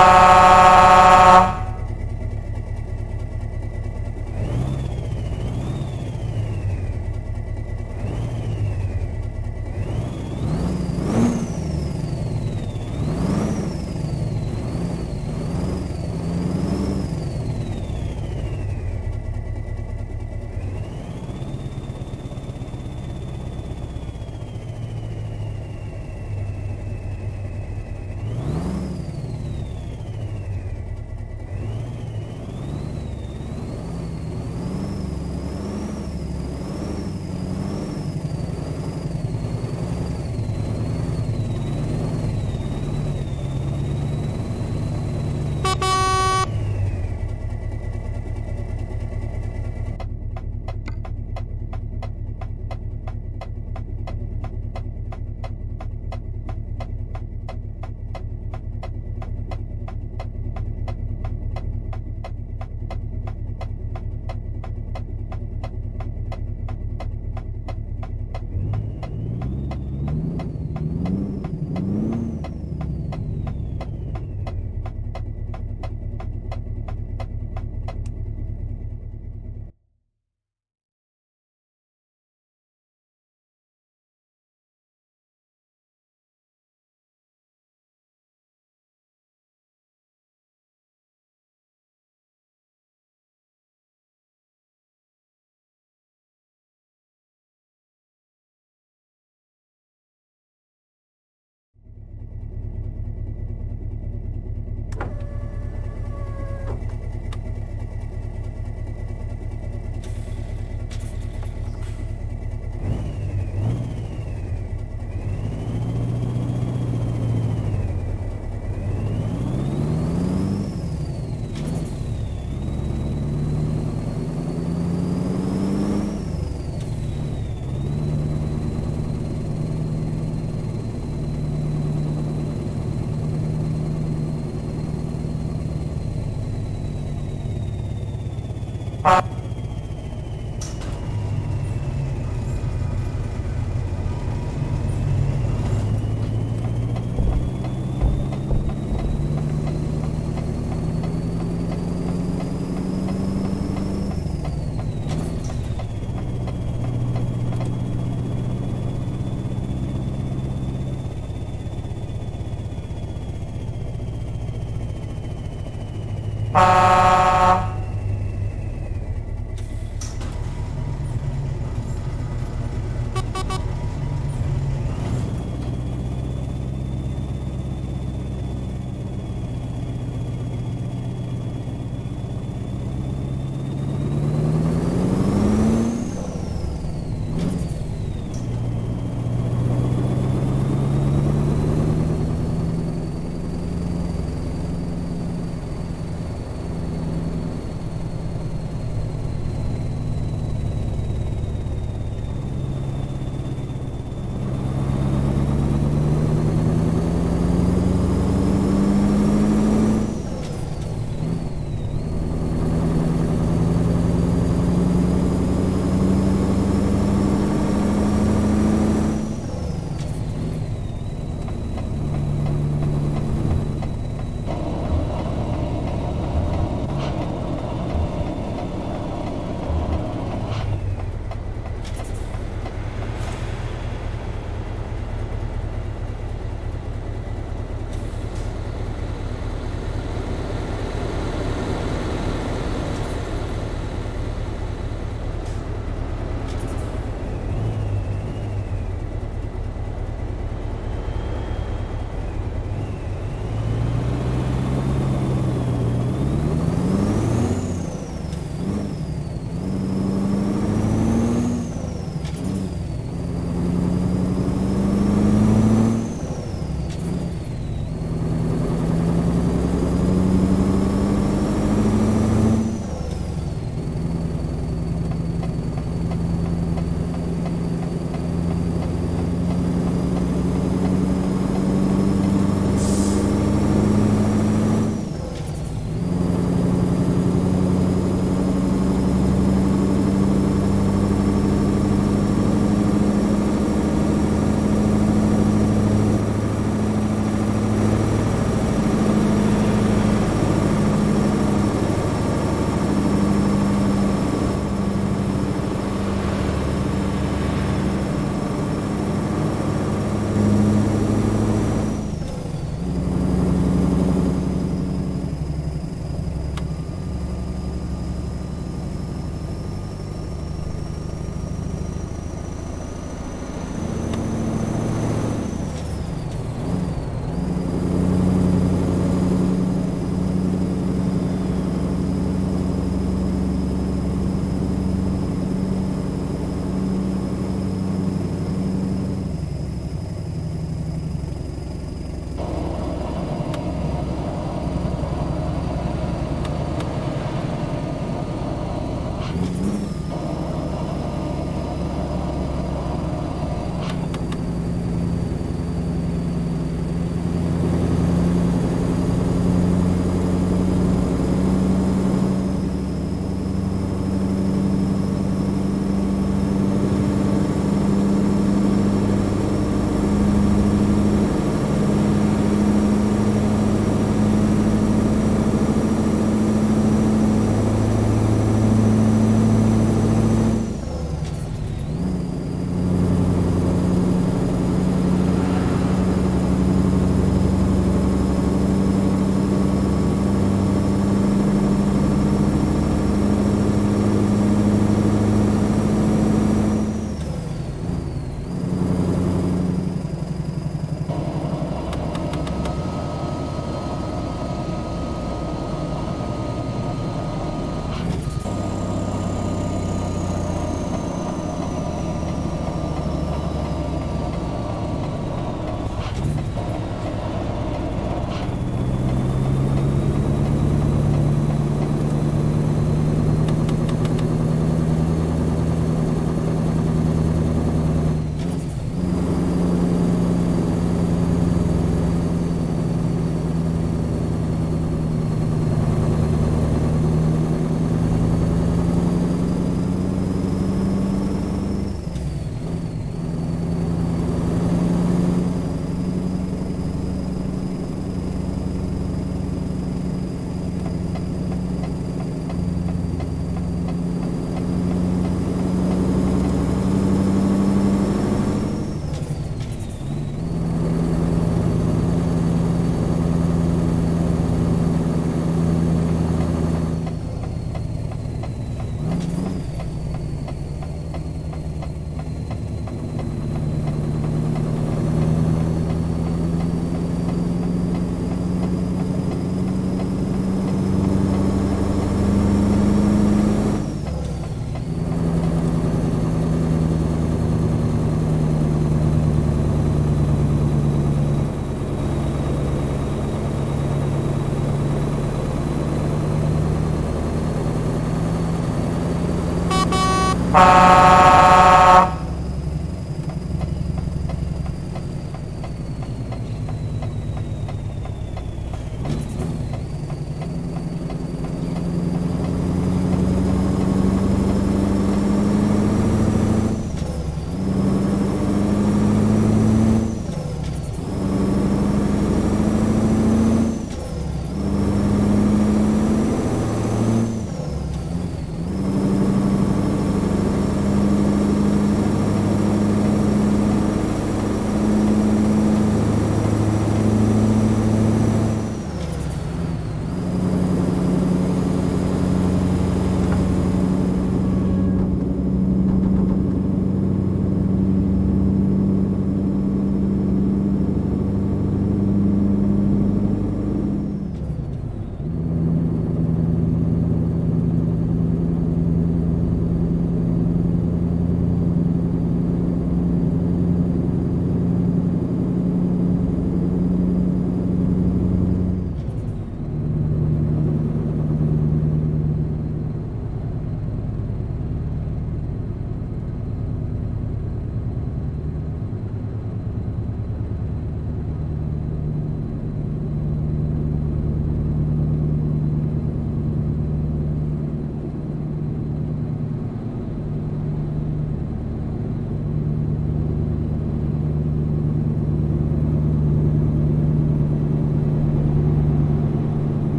Ah.